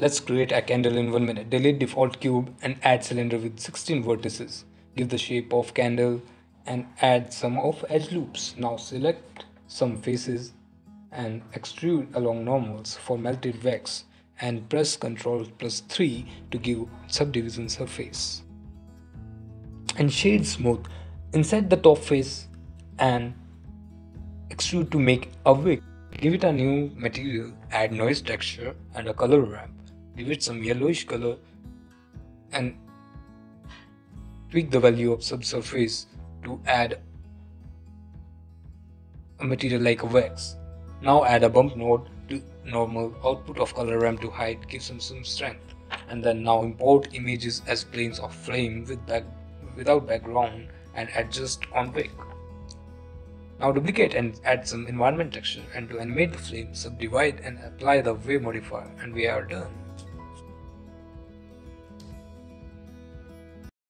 Let's create a candle in 1 minute. Delete default cube and add cylinder with 16 vertices. Give the shape of candle and add some of edge loops. Now select some faces and extrude along normals for melted wax and press Ctrl plus 3 to give subdivision surface. And shade smooth. Inset the top face and extrude to make a wick. Give it a new material, add noise texture and a color ramp give it some yellowish color and tweak the value of subsurface to add a material like a wax. Now add a bump node to normal output of color ramp to height gives them some strength and then now import images as planes of flame with back, without background and adjust on wick. Now duplicate and add some environment texture and to animate the flame subdivide and apply the wave modifier and we are done.